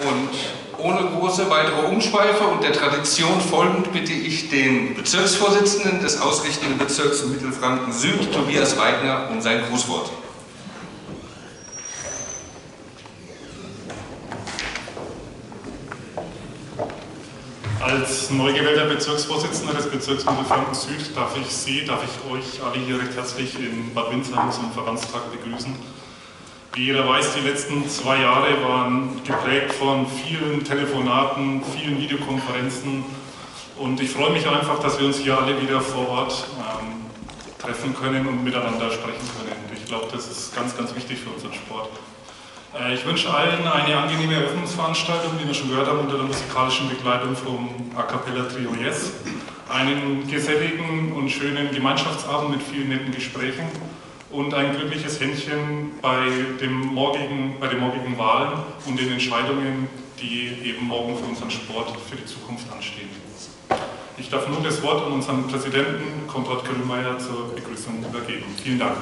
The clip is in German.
Und ohne große weitere Umschweife und der Tradition folgend bitte ich den Bezirksvorsitzenden des ausrichtenden Bezirks Mittelfranken Süd, Tobias Weidner, um sein Grußwort. Als neu gewählter Bezirksvorsitzender des Bezirks Mittelfranken Süd darf ich Sie, darf ich euch alle hier recht herzlich in Bad Windsheim zum Verbandstag begrüßen. Wie jeder weiß, die letzten zwei Jahre waren geprägt von vielen Telefonaten, vielen Videokonferenzen und ich freue mich einfach, dass wir uns hier alle wieder vor Ort ähm, treffen können und miteinander sprechen können. Ich glaube, das ist ganz, ganz wichtig für unseren Sport. Äh, ich wünsche allen eine angenehme Eröffnungsveranstaltung, die wir schon gehört haben, unter der musikalischen Begleitung vom A Cappella Trio Yes. Einen geselligen und schönen Gemeinschaftsabend mit vielen netten Gesprächen und ein glückliches Händchen bei, dem morgigen, bei den morgigen Wahlen und den Entscheidungen, die eben morgen für unseren Sport für die Zukunft anstehen. Ich darf nun das Wort an unseren Präsidenten Konrad Köllmeier zur Begrüßung übergeben. Vielen Dank.